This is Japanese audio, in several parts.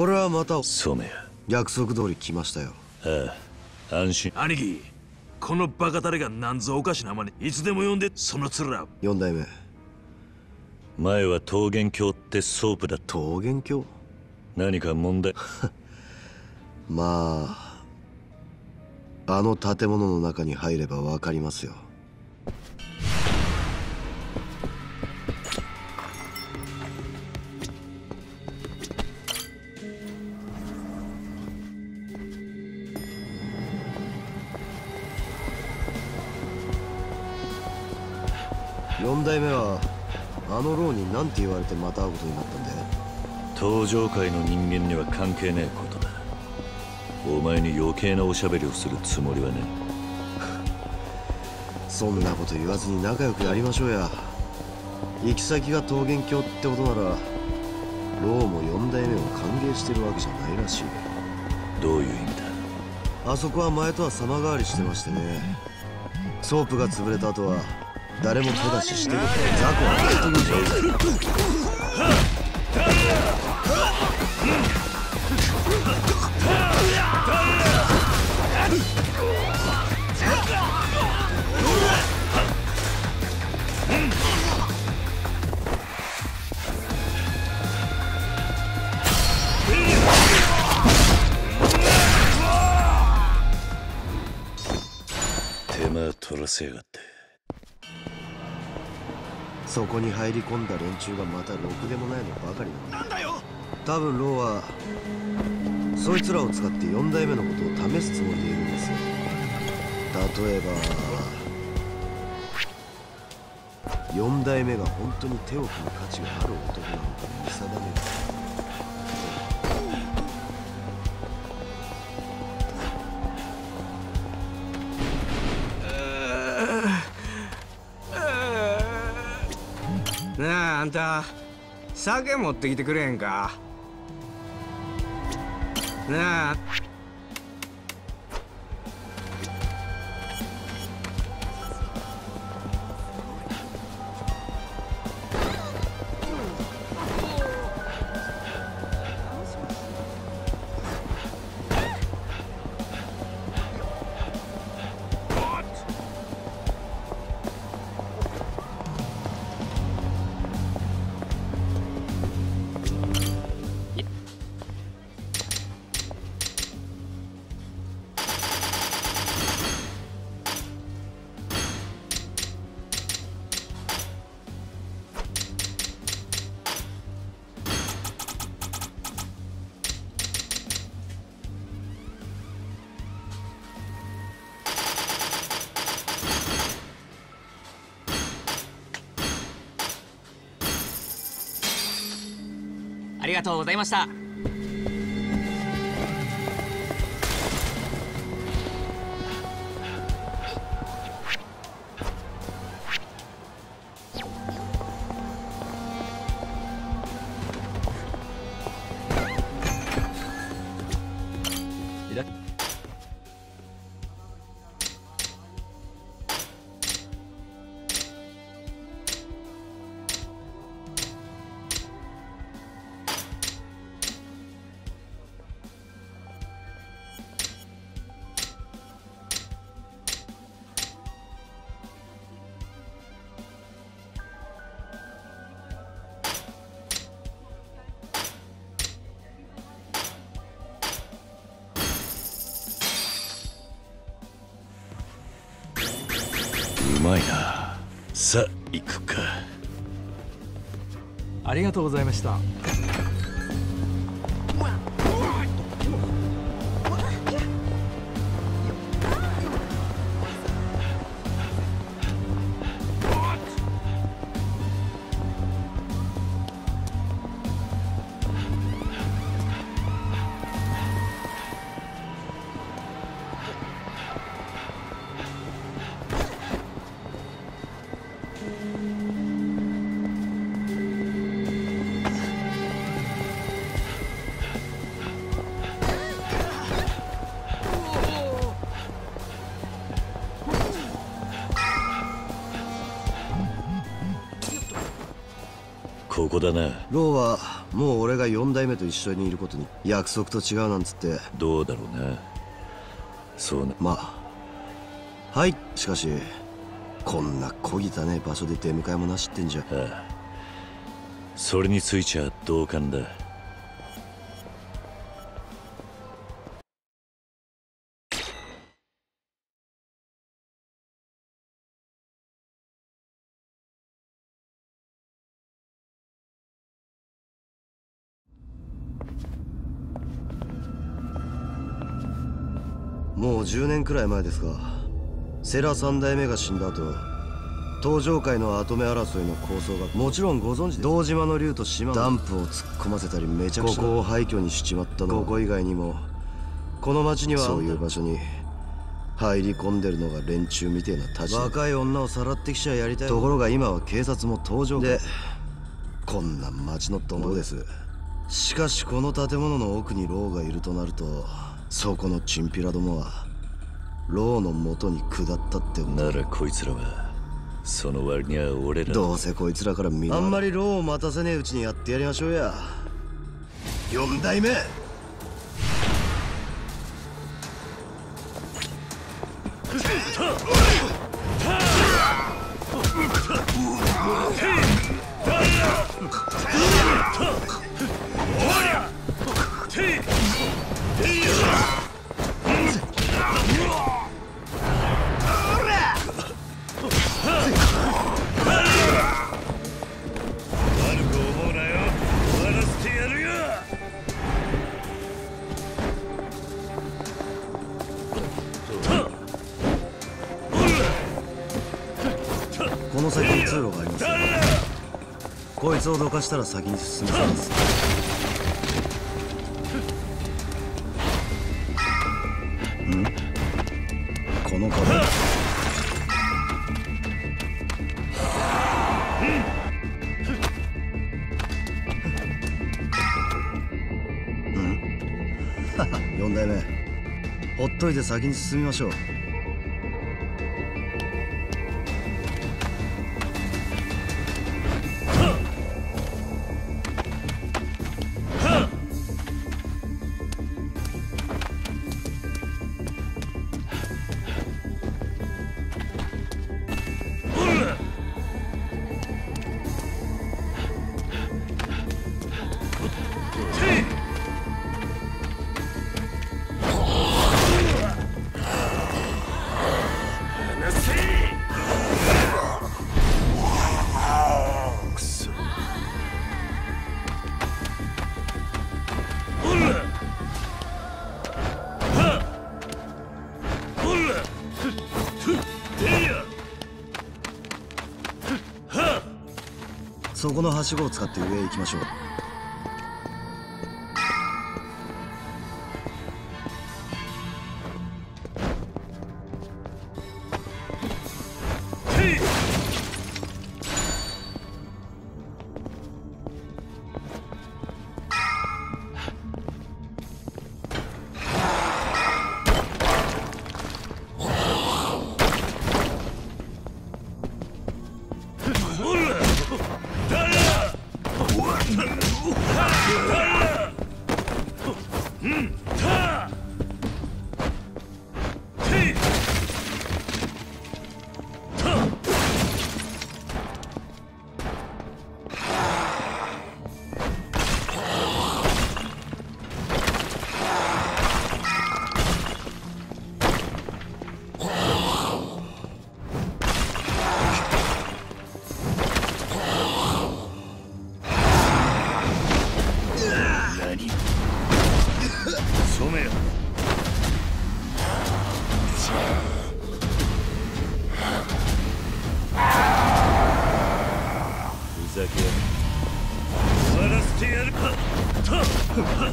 これはまた染谷約束通り来ましたよ。ああ安心。兄貴このバカタレがなんぞおかしなまねいつでも呼んでその面。4代目。前は桃源郷ってソープだ桃源郷？何か問題？まああの建物の中に入れば分かりますよあの牢に何て言われてまた会うことになったんだよ。登場界の人間には関係ねえことだ。お前に余計なおしゃべりをするつもりはねそんなこと言わずに仲良くやりましょうや。行き先が桃源郷ってことなら牢も4代目を歓迎してるわけじゃないらしい。どういう意味だ？あそこは前とは様変わりしてましてね。ソープが潰れた後は誰も手出ししてるから雑魚はずっと言うじ手間取らせやがって。そこに入り込んだ連中がまたろくでもないのばかりなんだよ！多分ローはそいつらを使って4代目のことを試すつもりでいるんですよ。例えば4代目が本当に手を組む価値がある男なのか見定めるあんた酒持ってきてくれへんか？なあがとうございました。ありがとうございました。こだな。ローはもう俺が4代目と一緒にいることに約束と違うなんつって。どうだろうな。そうな。まあはい。しかしこんな小汚い場所で出迎えもなしってんじゃ。ああ。それについちゃ同感だ10年くらい前ですがセラ三代目が死んだ後登場界の跡目争いの構想がもちろんご存知で堂島の竜と島ダンプを突っ込ませたりめちゃくちゃここを廃墟にしちまったのここ以外にもこの町にはそういう場所に入り込んでるのが連中みてえな立ち若い女をさらってきちゃやりたい。ところが今は警察も登場でこんな町の友です。しかしこの建物の奥にローがいるとなるとそこのチンピラどもはローの元に下ったってことならこいつらはその割には俺らどうせこいつらから見あんまりローを待たせねえうちにやってやりましょうや。4代目通路があります。こいつをどかしたら先に進みそうです。ん？この壁。4代目。ほっといて先に進みましょうそこのはしごを使って上へ行きましょう。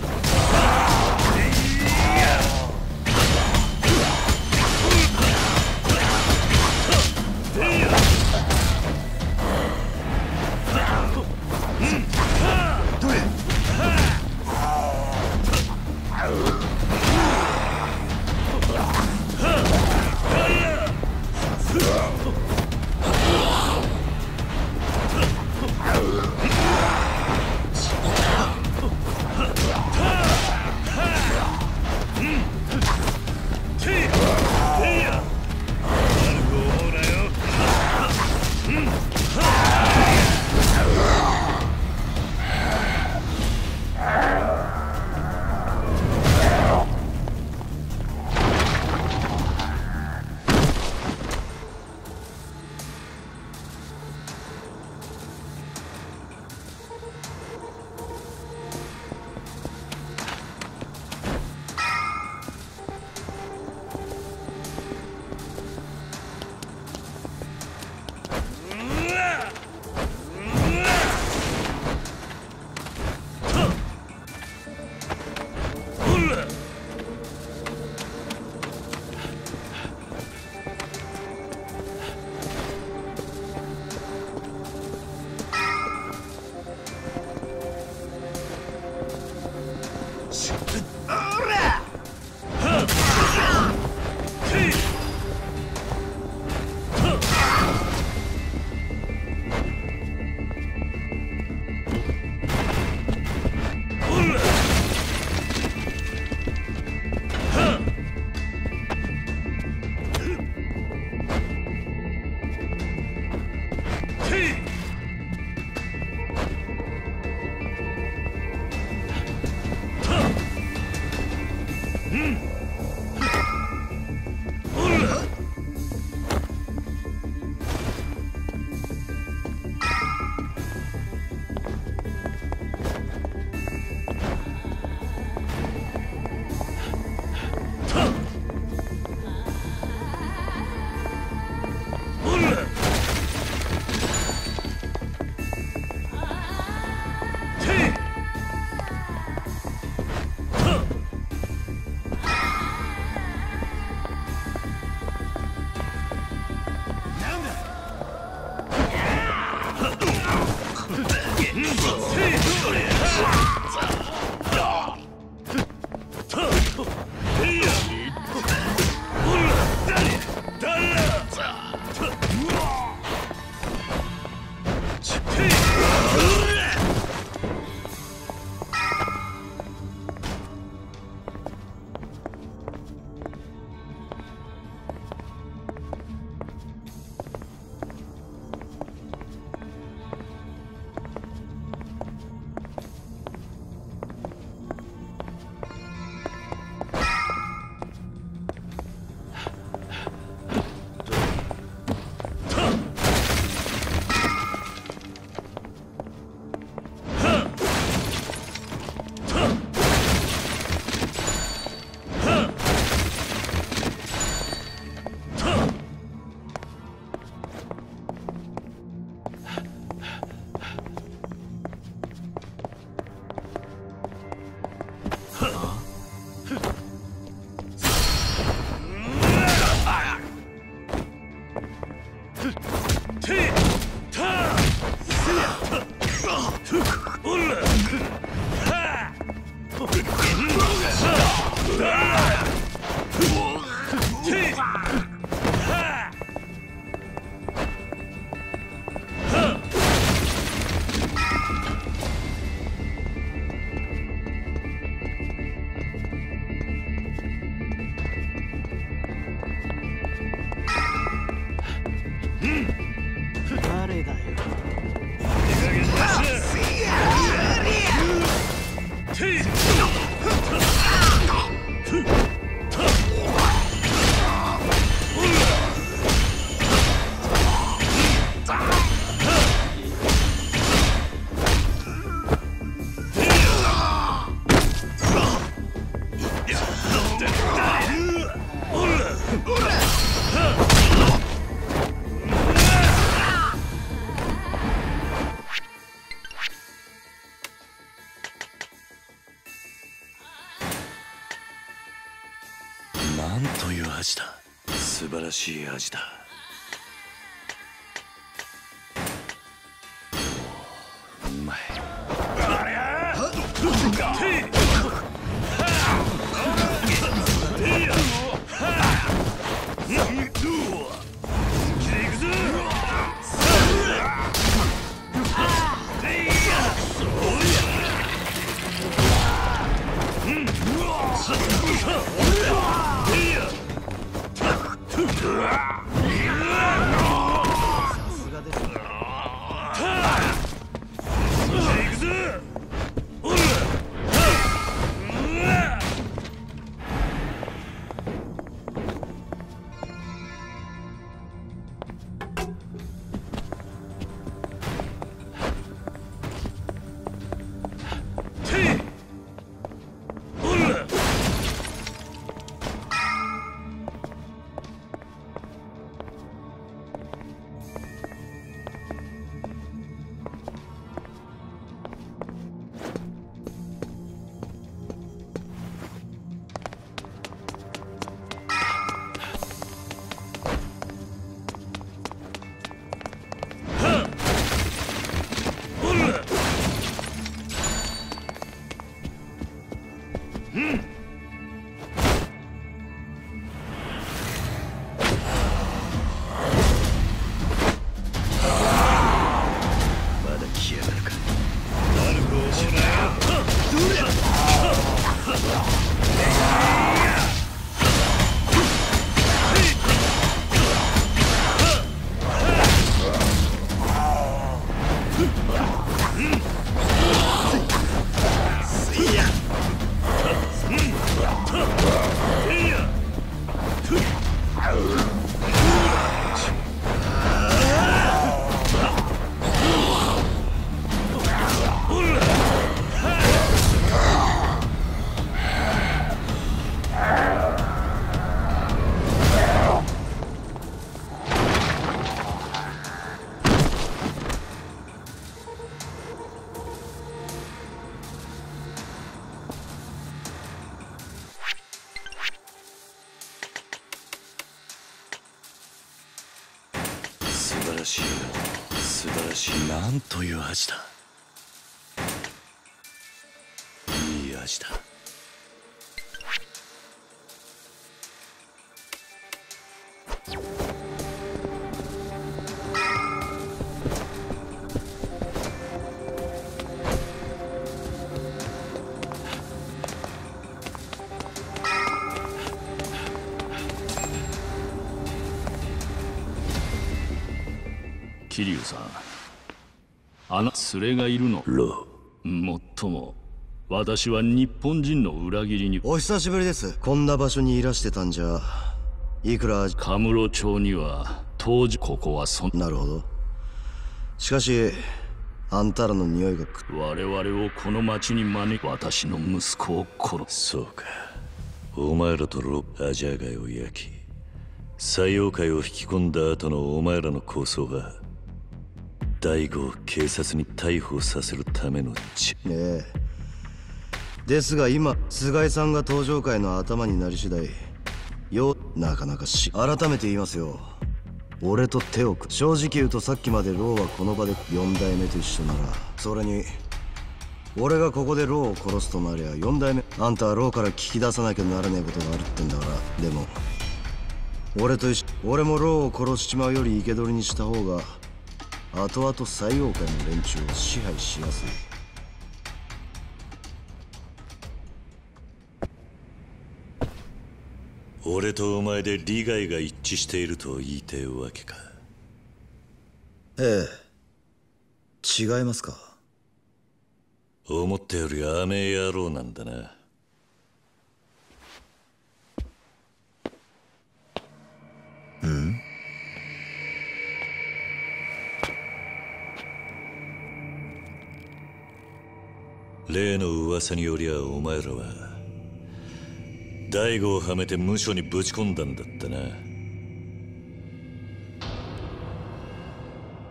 Ah! 素晴らしい味だ。来やがるか。しい。素晴らしい。なんという味だ。いい味だ。あな連れがいるの。ロ。もっとも私は日本人の裏切りに。お久しぶりです。こんな場所にいらしてたんじゃいくらカムロ町には当時ここはそんな。るほど。しかしあんたらの匂いがく我々をこの町に招き私の息子を殺す。そうか。お前らとロアジャガイを焼き採用会を引き込んだ後のお前らの構想は大悟を警察に逮捕させるためのちねえ。ですが今菅井さんが登場界の頭になり次第よなかなかし改めて言いますよ。俺と手を組正直言うとさっきまでローはこの場で4代目と一緒ならそれに俺がここでローを殺すとなりゃ4代目あんたはローから聞き出さなきゃならねえことがあるってんだから。でも俺と一緒俺もローを殺しちまうより生け捕りにした方が後々採用界の連中を支配しやすい。俺とお前で利害が一致していると言いてえわけか。ええ。違いますか？思ったより甘え野郎なんだな例の噂によりゃお前らは大悟をはめて無所にぶち込んだんだったな。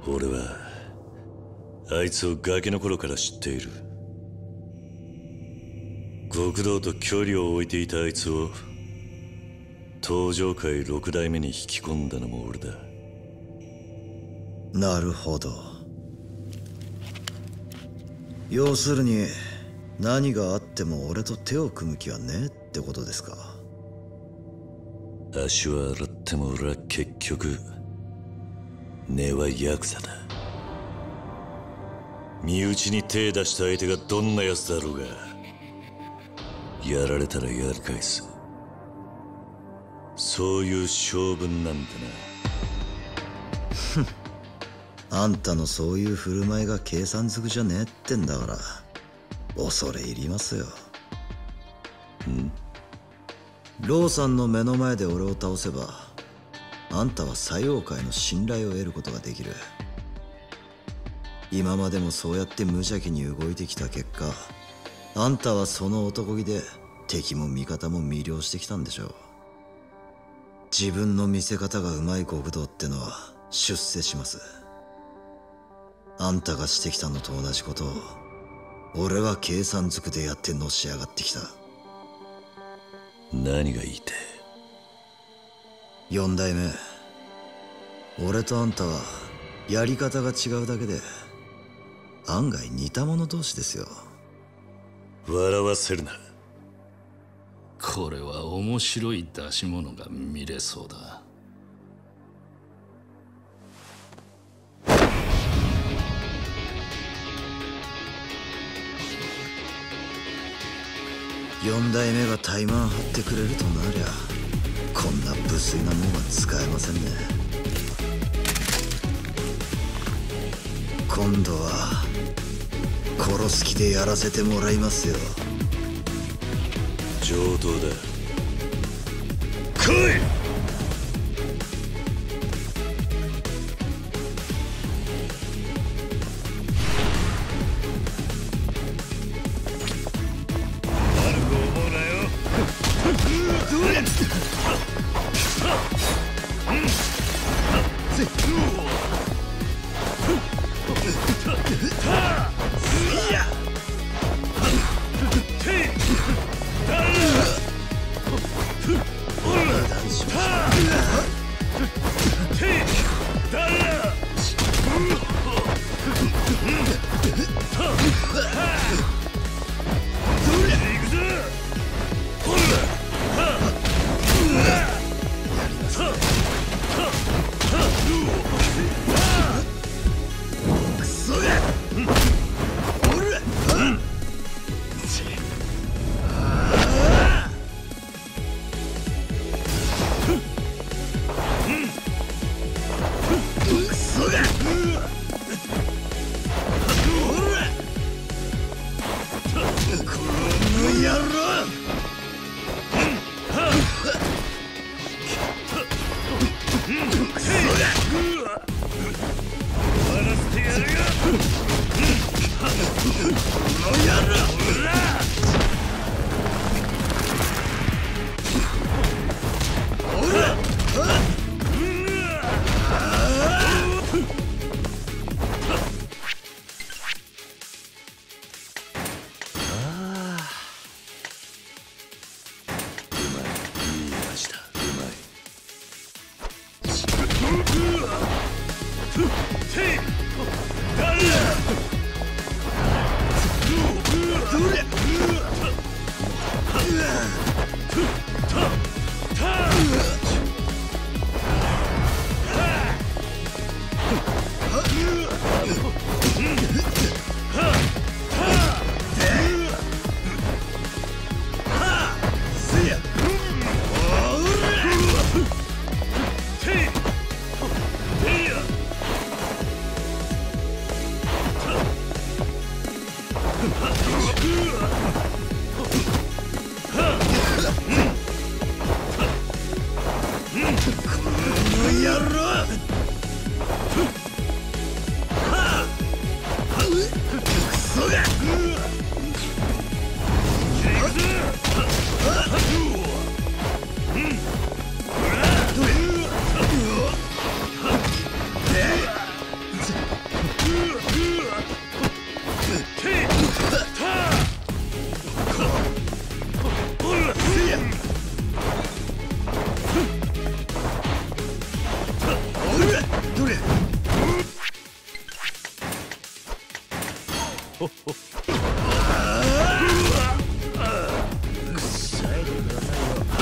俺はあいつをガキの頃から知っている。極道と距離を置いていたあいつを登場界六代目に引き込んだのも俺だ。なるほど。要するに何があっても俺と手を組む気はねえってことですか。足は洗っても俺は結局根はヤクザだ。身内に手出した相手がどんな奴だろうがやられたらやり返す。そういう性分なんだあんたのそういう振る舞いが計算づくじゃねえってんだから恐れ入りますよ。ん。ローさんの目の前で俺を倒せばあんたは採用界の信頼を得ることができる。今までもそうやって無邪気に動いてきた結果あんたはその男気で敵も味方も魅了してきたんでしょう。自分の見せ方がうまい極道ってのは出世します。あんたがしてきたのと同じことを俺は計算づくでやってのし上がってきた。何が言いて四代目。俺とあんたはやり方が違うだけで案外似た者同士ですよ。笑わせるな。これは面白い出し物が見れそうだ4代目がタイマン張ってくれるとなりゃこんな無粋なもんは使えませんね。今度は殺す気でやらせてもらいますよ。上等だ。来い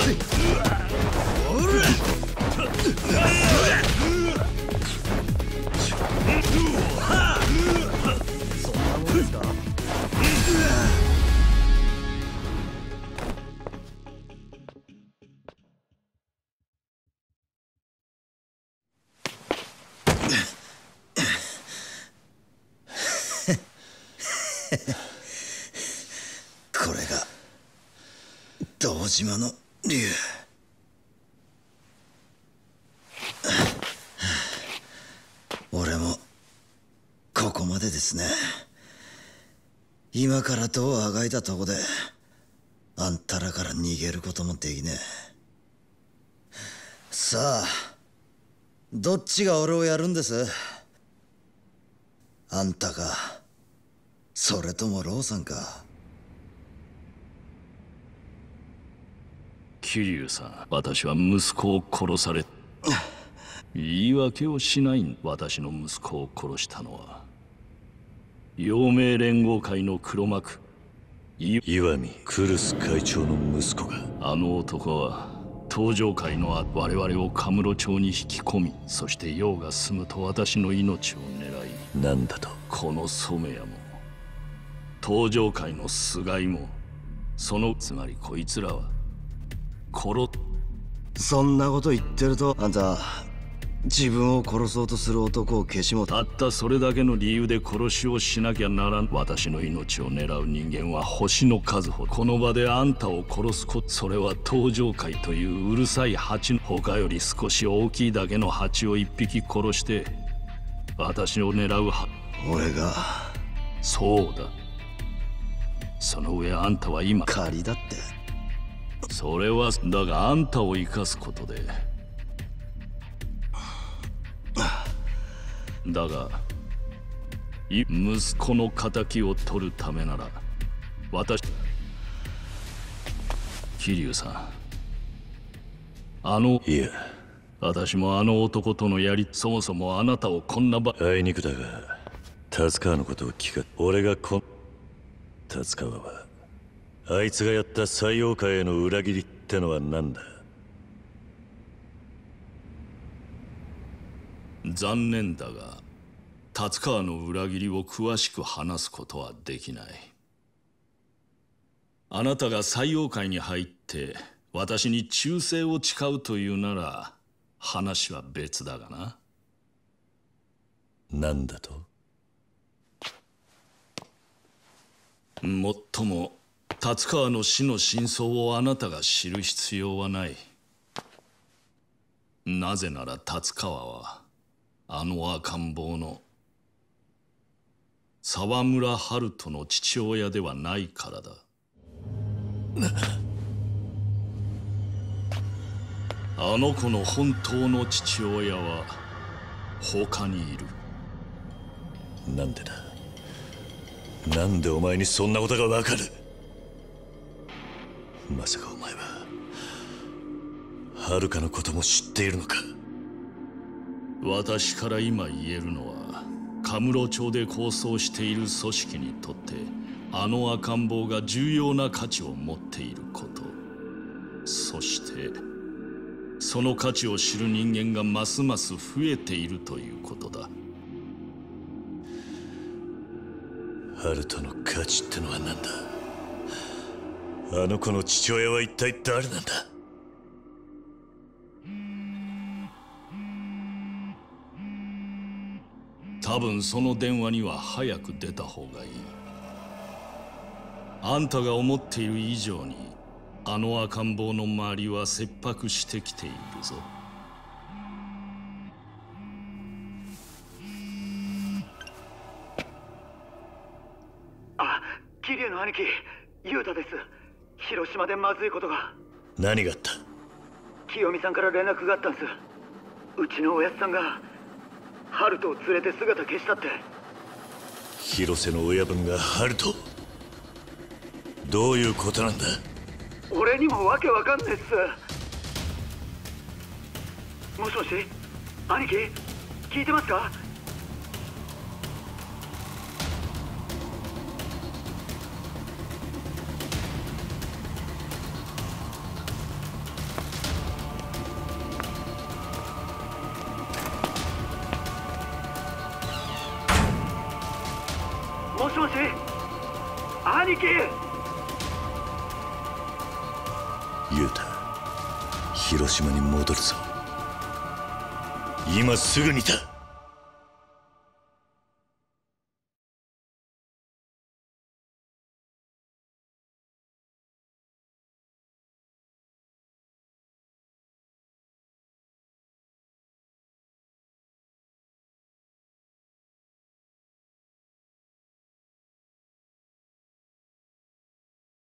これが堂島の竜俺もここまでですね。今からどうあがいたとこであんたらから逃げることもできねえ。さあどっちが俺をやるんです？あんたかそれともローさんか。桐生さん私は息子を殺され言い訳をしない私の息子を殺したのは陽明連合会の黒幕い岩見クルス会長の息子があの男は登場会のあ我々をカムロ町に引き込みそして用が済むと私の命を狙いなんだと？この染谷も登場会の菅井もそのつまりこいつらは殺そんなこと言ってるとあんた自分を殺そうとする男を消しもたったそれだけの理由で殺しをしなきゃならん。私の命を狙う人間は星の数ほどこの場であんたを殺すことそれは登場界といううるさい蜂の他より少し大きいだけの蜂を一匹殺して私を狙うは俺が。そうだ。その上あんたは今仮だってそれはだがあんたを生かすことで。だがい息子の敵を取るためなら私桐生さん。あのいや私もあの男とのやりそもそもあなたをこんな場あいにくだが達川のことを聞か俺がこん達川はあいつがやった採用会への裏切りってのは何だ？残念だが達川の裏切りを詳しく話すことはできない。あなたが採用会に入って私に忠誠を誓うというなら話は別だがな。何だと？もっとも達川の死の真相をあなたが知る必要はない。なぜなら達川はあの赤ん坊の沢村春人の父親ではないからだ。あの子の本当の父親は他にいる。なんでだ？なんでお前にそんなことがわかる？まさかお前は遥かのことも知っているのか？私から今言えるのはカムロ町で構想している組織にとってあの赤ん坊が重要な価値を持っていること。そしてその価値を知る人間がますます増えているということだ。ハルトの価値ってのは何だ？あの子の父親は一体誰なんだ？多分その電話には早く出た方がいい。あんたが思っている以上にあの赤ん坊の周りは切迫してきているぞ。あ桐生の兄貴雄太です。広島でまずいことが。何があった？清美さんから連絡があったんです。うちのおやつさんが春人を連れて姿消したって。広瀬の親分がハルト？どういうことなんだ？俺にもわけわかんねえっす。もしもし？兄貴？聞いてますか？雄太広島に戻るぞ。今すぐにだ